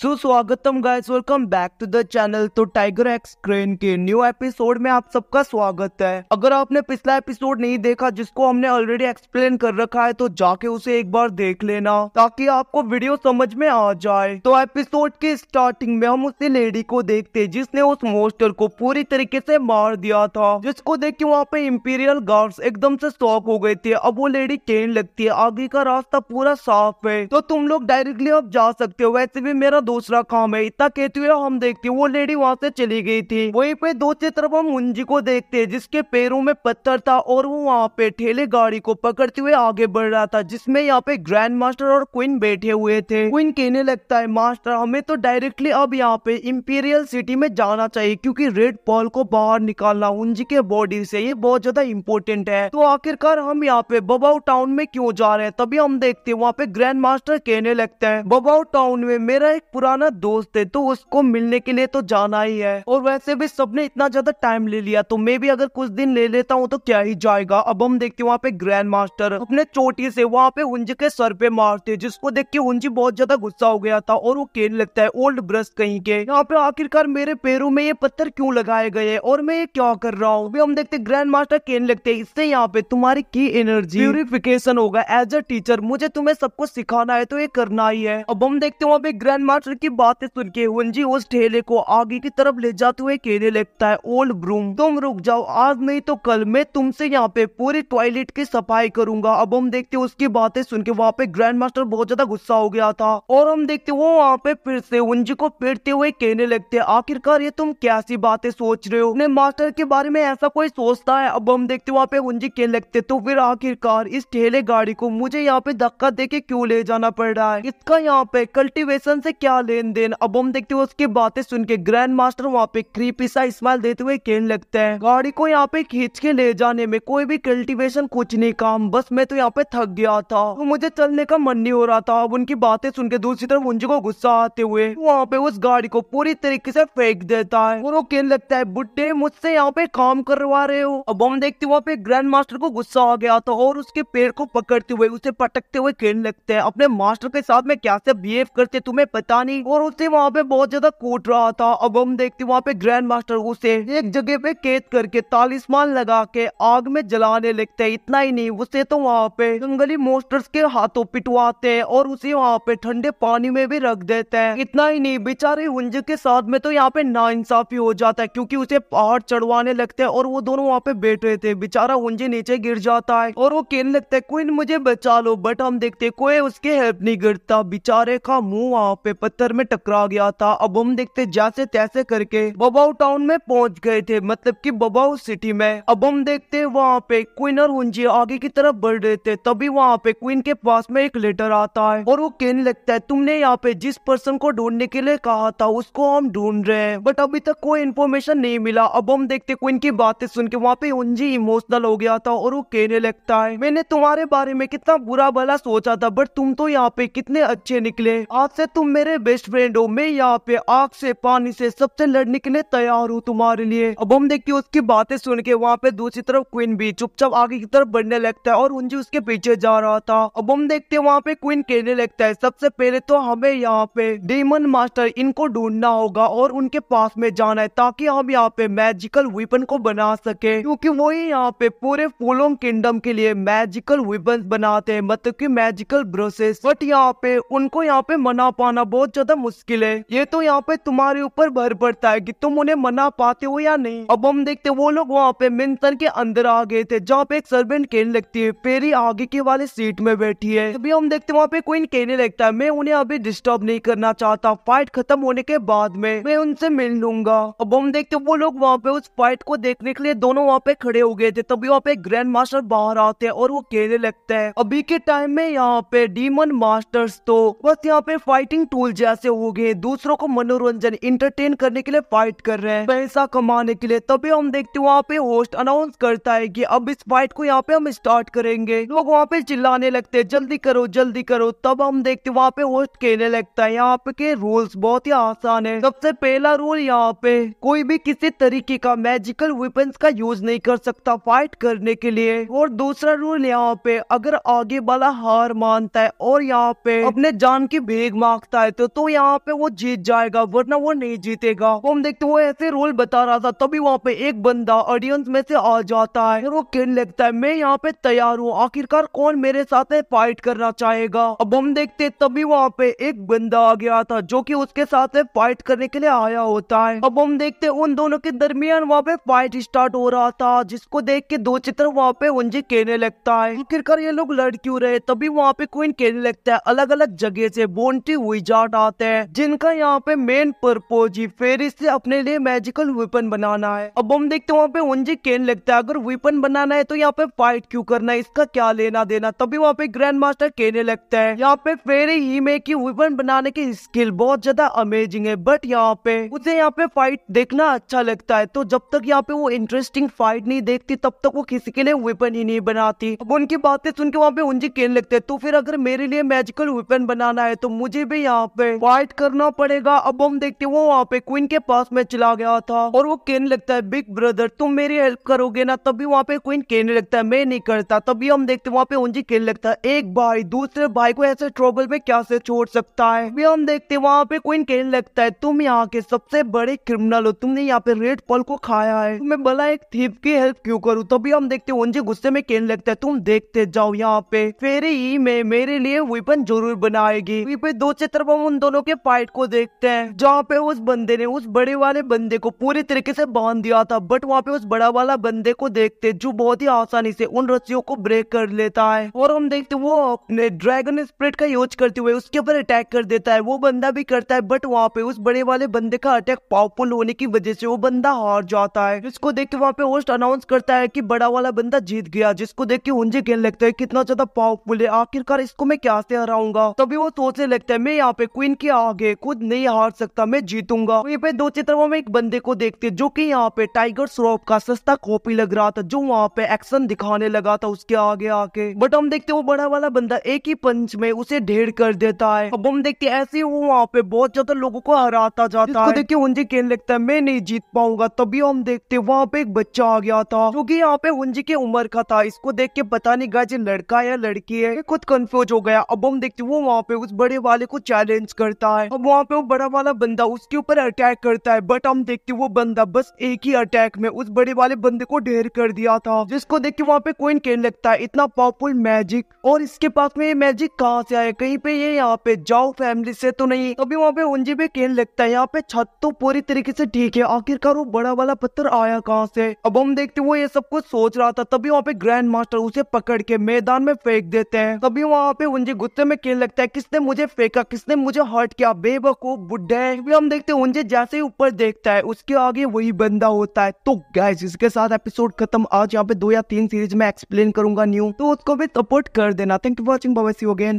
सुस्वागतम guys welcome back to the channel तो tiger X crane के न्यू एपिसोड में आप सबका स्वागत है। अगर आपने पिछला एपिसोड नहीं देखा, जिसको हमने ऑलरेडी एक्सप्लेन कर रखा है तो जाके उसे एक बार देख लेना, ताकि आपको वीडियो समझ में आ जाए। तो एपिसोड के स्टार्टिंग में हम उसी लेडी को देखते, जिसने उस मोस्टर को पूरी तरीके से मार दिया था, जिसको देख के वहाँ पे इम्पीरियल गार्ड्स एकदम से स्टॉक हो गए थे। अब वो लेडी ट्रेन लगती है। आगे का रास्ता पूरा साफ़ है। तो तुम लोग डायरेक्टली अब जा सकते हो। वैसे भी मेरा दूसरा काम है, इतना कहते हुए हम देखते वो लेडी वहाँ से चली गई थी। वहीं पे दूसरी तरफ़ हम मुंजी को देखते जिसके पैरों में पत्थर था और वो वहाँ पे ठेले गाड़ी को पकड़ते हुए आगे बढ़ रहा था, जिसमें यहाँ पे ग्रैंड मास्टर और क्वीन बैठे हुए थे। क्वीन कहने लगता है मास्टर हमें तो डायरेक्टली अब यहाँ पे इम्पीरियल सिटी में जाना चाहिए, क्योंकि रेड पॉल को बाहर निकालना उंजी के बॉडी से ये बहुत ज़्यादा इम्पोर्टेंट है। तो आखिरकार हम यहाँ पे बबाऊ टाउन में क्यों जा रहे हैं? तभी हम देखते हैं, वहाँ पे ग्रैंड मास्टर कहने लगता है बबाऊ टाउन में मेरा एक पुराना दोस्त है तो उसको मिलने के लिए तो जाना ही है। और वैसे भी सबने इतना ज़्यादा टाइम ले लिया तो मैं भी अगर कुछ दिन ले लेता हूँ तो क्या ही जाएगा? अब हम देखते वहाँ पे ग्रैंड मास्टर अपने चोटी से वहाँ पे उंज के सर पे मारते जिसको देख के उंजी बहुत ज़्यादा गुस्सा हो गया था, और वो कहने लगता है ओल्ड ब्रश कहीं के। यहाँ पे आखिरकार मेरे पैरों में ये पत्थर क्यों लगाए गए? और मैं ये क्या कर रहा हूँ? हम देखते ग्रैंड मास्टर कहने लगते है, इससे यहाँ पे तुम्हारी की एनर्जी प्यूरिफिकेशन होगा. एज अ टीचर मुझे तुम्हें सब कुछ सिखाना है तो ये करना ही है। अब हम देखते वहाँ पे ग्रैंड मास्टर की बातें सुन के हुंजी उस ठेले को आगे की तरफ़ ले जाते हुए कहने लगता है, ओल्ड ब्रूम, तुम रुक जाओ, आज नहीं तो कल मैं तुमसे यहाँ पे पूरी टॉयलेट की सफ़ाई करूँगा। अब हम देखते उसकी बातें सुन के वहाँ पे ग्रैंड मास्टर बहुत ज़्यादा गुस्सा हो गया था और हम देखते वो वहाँ पे फिर से उंजी को पीटते हुए कहने लगते है, आखिरकार ये तुम कैसी बातें सोच रहे हो? अपने मास्टर के बारे में ऐसा कोई सोचता है? अब हम देखते वहाँ पे उंजी कहने लगते तो फिर आखिरकार इस ठेले गाड़ी को मुझे यहाँ पे धक्का दे के क्यों ले जाना पड़ रहा है? इसका यहाँ पे कल्टिवेशन से क्या लेन देन अब हम देखते हो उसकी बातें सुन के ग्रैंड मास्टर वहाँ पे क्रीपी सा स्माइल देते हुए कहने लगते हैं, गाड़ी को यहाँ पे खींच के ले जाने में कोई भी कल्टीवेशन कुछ नहीं काम। बस मैं तो यहाँ पे थक गया था। तो मुझे चलने का मन नहीं हो रहा था। अब उनकी बातें सुन के दूसरी तरफ़ मुंजी को गुस्सा आते हुए वहाँ पे उस गाड़ी को पूरी तरीके से फेंक देता है और वो कहने लगता है, बुड्ढे, मुझसे यहाँ पे काम करवा रहे हो। अब हम देखते वहाँ पे ग्रैंड मास्टर को गुस्सा आ गया था और उसके पेड़ को पकड़ते हुए, उसे पटकते हुए कहने लगते हैं, अपने मास्टर के साथ में क्या से बिहेव करते तुम्हें पता नहीं और उसे वहाँ पे बहुत ज़्यादा कूट रहा था। अब हम देखते वहाँ पे ग्रैंड मास्टर उसे एक जगह पे कैद करके तालिस्मान लगा के आग में जलाने लगते है। इतना ही नहीं, उसे तो वहाँ पे जंगली मोस्टर्स के हाथों पिटवाते हैं और उसे वहाँ पे ठंडे पानी में भी रख देते हैं। इतना ही नहीं, बेचारे हुंज के साथ में तो यहाँ पे नाइंसाफी हो जाता है, क्योंकि उसे पहाड़ चढ़वाने लगते हैं और वो दोनों वहाँ पे बैठ रहे थे। बेचारा हुंजे नीचे गिर जाता है और वो कहने लगता है, कोई मुझे बचा लो बट हम देखते कोई उसके हेल्प नहीं करता। बेचारे का मुँह वहाँ पे पत्थर में टकरा गया था। अब हम देखते जैसे तैसे करके बबाऊ टाउन में पहुँच गए थे मतलब कि बबाऊ सिटी में। अब हम देखते वहाँ पे क्वीन और हुंजी आगे की तरफ़ बढ़ रहे थे, तभी वहाँ पे क्वीन के पास में एक लेटर आता है और वो कहने लगता है, तुमने यहाँ पे जिस पर्सन को ढूँढने के लिए कहा था, उसको हम ढूंढ रहे हैं। बट अभी तक कोई इन्फॉर्मेशन नहीं मिला। अब हम देखते क्वीन की बातें सुन के वहाँ पे हुंजी इमोशनल हो गया था और वो कहने लगता है, मैंने तुम्हारे बारे में कितना बुरा भला सोचा था बट तुम तो यहाँ पे कितने अच्छे निकले। आज से तुम मेरे बेस्ट फ्रेंड हो, मैं यहाँ पे आग से पानी से सबसे लड़ने के लिए तैयार हूँ तुम्हारे लिए। अब हम देखिए उसकी बातें सुन के वहाँ पे दूसरी तरफ़ क्वीन भी चुपचाप आगे की तरफ़ बढ़ने लगता है और उंजी उसके पीछे जा रहा था। अब हम देखते हैं वहाँ पे क्वीन कहने लगता है, सबसे पहले तो हमें यहाँ पे डेमन मास्टर इनको ढूंढना होगा और उनके पास में जाना है, ताकि हम यहाँ पे मैजिकल वेपन को बना सके। क्योंकि वही यहाँ पे पूरे फूलों किंगडम के लिए मैजिकल वेपन बनाते हैं मतलब की मैजिकल ब्रोसेस बट यहाँ पे उनको यहाँ पे मना पाना बहुत ज़्यादा मुश्किल है। ये तो यहाँ पे तुम्हारे ऊपर भर पड़ता है कि तुम उन्हें मना पाते हो या नहीं। अब हम देखते वो लोग वहाँ पे मिंतन के अंदर आ गए थे, जहाँ पे एक सर्वेंट कहने लगती है, पेरी आगे के वाले सीट में बैठी है। अभी हम देखते वहाँ पे कोई कहने लगता है। मैं उन्हें अभी डिस्टर्ब नहीं करना चाहता फाइट खत्म होने के बाद में मैं उनसे मिल लूँगा। अब हम देखते वो लोग वहाँ पे उस फाइट को देखने के लिए दोनों वहाँ पे खड़े हो गए थे। तभी वहाँ पे ग्रैंड मास्टर बाहर आते हैं और वो कहने लगता है। अभी के टाइम में यहाँ पे डीमन मास्टर्स तो बस यहाँ पे फाइटिंग टूल जैसे हो गए, दूसरों को मनोरंजन इंटरटेन करने के लिए फाइट कर रहे हैं। पैसा कमाने के लिए, तभी हम देखते हैं वहाँ पे होस्ट अनाउंस करता है कि अब इस फाइट को यहाँ पे हम स्टार्ट करेंगे। लोग वहाँ पे चिल्लाने लगते हैं, जल्दी करो जल्दी करो। तब हम देखते वहाँ पे होस्ट कहने लगता है। यहाँ पे के रूल्स बहुत ही आसान है। सबसे पहला रूल यहाँ पे, कोई भी किसी तरीके का मैजिकल वेपन्स का यूज़ नहीं कर सकता फाइट करने के लिए। और दूसरा रूल यहाँ पे, अगर आगे वाला हार मानता है और यहाँ पे अपने जान की भीख माँगता है तो तो यहाँ पे वो जीत जाएगा, वरना वो नहीं जीतेगा। तो हम देखते वो ऐसे रोल बता रहा था, तभी वहाँ पे एक बंदा ऑडियंस में से आ जाता है। वो कहने लगता है, मैं यहाँ पे तैयार हूँ, आखिरकार कौन मेरे साथ फाइट करना चाहेगा? अब हम देखते तभी वहाँ पे एक बंदा आ गया था, जो की उसके साथ फाइट करने के लिए आया होता है। अब हम देखते उन दोनों के दरमियान वहाँ पे फाइट स्टार्ट हो रहा था, जिसको देख के दो चित्र वहाँ पे उनजी कहने लगता है। आखिरकार ये लोग लड़ क्यों रहे? तभी वहाँ पे क्वीन कहने लगता है अलग अलग जगह से बोन्टी विजार्ड आते हैं, जिनका यहाँ पे मेन पर्पोज ही फेरिस से अपने लिए मैजिकल वेपन बनाना है। अब हम देखते वहाँ पे उनजी कहने लगता है, अगर वेपन बनाना है तो यहाँ पे फाइट क्यों करना है, इसका क्या लेना देना? तभी वहाँ पे ग्रैंड मास्टर कहने लगता है, यहाँ पे फेरी ही में की वेपन बनाने की स्किल बहुत ज़्यादा अमेजिंग है बट यहाँ पे उसे यहाँ पे फाइट देखना अच्छा लगता है। तो जब तक यहाँ पे वो इंटरेस्टिंग फाइट नहीं देखती, तब तक वो किसी के लिए वेपन ही नहीं बनाती। अब उनकी बातें सुन के वहाँ पे उनजी कहने लगते है तो फिर अगर मेरे लिए मैजिकल वेपन बनाना है तो मुझे भी यहाँ पे फाइट करना पड़ेगा। अब हम देखते वो वहाँ पे क्वीन के पास में चला गया था। और वो कहने लगता है बिग ब्रदर तुम मेरी हेल्प करोगे ना, तभी वहाँ पे क्वीन कहने लगता है, मैं नहीं करता। तभी हम देखते वहाँ पे उनजी कहने लगता है, एक भाई दूसरे भाई को ऐसे ट्रबल में क्या से छोड़ सकता है? भी हम देखते वहाँ पे क्वीन कहने लगता है, तुम यहाँ के सबसे बड़े क्रिमिनल हो। तुमने यहाँ पे रेड पल को खाया है। मैं भला एक थीप की हेल्प क्यों करूँ? तभी हम देखते उनजे गुस्से में कहने लगता है, तुम देखते जाओ यहाँ पे। फेरे ही में मेरे लिए वेपन ज़रूर बनाएगी। पे दो चित्र उन दोनों के फाइट को देखते हैं, जहाँ पे उस बंदे ने उस बड़े वाले बंदे को पूरी तरीके से बाँध दिया था बट वहाँ पे उस बड़ा वाला बंदे को देखते जो बहुत ही आसानी से उन रस्सियों को ब्रेक कर लेता है। और हम देखते वो अपने ड्रैगन स्प्रिट का यूज़ करते हुए उसके ऊपर अटैक कर देता है, वो बंदा भी करता है बट वहाँ पे उस बड़े वाले बंदे का अटैक पावरफुल होने की वजह से वो बंदा हार जाता है। जिसको देख के वहाँ पे होस्ट अनाउंस करता है की बड़ा वाला बंदा जीत गया, जिसको देख के उनसे कहने लगता है, कितना ज़्यादा पावरफुल है, आखिरकार इसको मैं क्या से हराऊँगा? तभी वो सोचने लगता है, मैं यहाँ पे क्वीन के आगे खुद नहीं हार सकता मैं जीतूँगा। वहीं पे दो चित्रों में एक बंदे को देखते जो कि यहाँ पे टाइगर श्रॉफ का सस्ता कॉपी लग रहा था जो वहाँ पे एक्शन दिखाने लगा था उसके आगे आके। बट हम देखते वो बड़ा वाला बंदा एक ही पंच में उसे ढेर कर देता है। अब हम देखते ऐसे वो वहाँ पे बहुत ज़्यादा लोगों को हराता जाता है। देखिए उनजी कहने लगता है मैं नहीं जीत पाऊँगा। तभी हम देखते वहाँ पे एक बच्चा आ गया था जो की यहाँ पे उनजी की उम्र का था। इसको देख के पता नहीं गाजी लड़का या लड़की है? खुद कंफ्यूज हो गया। अब हम देखते वो वहाँ पे उस बड़े वाले को चैलेंज करता है। अब वहाँ पे वो बड़ा वाला बंदा उसके ऊपर अटैक करता है बट हम देखते वो बंदा बस एक ही अटैक में उस बड़े वाले बंदे को ढेर कर दिया था, जिसको देख के वहाँ पे कोइन कहने लगता। है इतना पावरफुल मैजिक और इसके पास में ये मैजिक कहाँ से आया? कहीं पे ये यहाँ पे जाओ फैमिली से तो नहीं। तभी वहाँ पे उंजी भी कहने लगता है, यहाँ पे छत तो पूरी तरीके से ठीक है। आखिरकार वो बड़ा वाला पत्थर आया कहाँ से? अब हम देखते वो ये सब कुछ सोच रहा था, तभी वहाँ पे ग्रैंड मास्टर उसे पकड़ के मैदान में फेंक देते हैं। तभी वहाँ पे उंजी गुस्से में कहने लगता है, किसने मुझे फेंका? किसने मुझे हर्ट क्या बेवकूफ़ बुढ़े भी हम देखते हैं उनसे जैसे ही ऊपर देखता है, उसके आगे वही बंदा होता है। तो गैस इसके साथ एपिसोड खत्म। आज यहाँ पे दो या तीन सीरीज़ में एक्सप्लेन करूँगा न्यू तो उसको भी सपोर्ट कर देना। थैंक यू वॉचिंग बाबा सी अगेन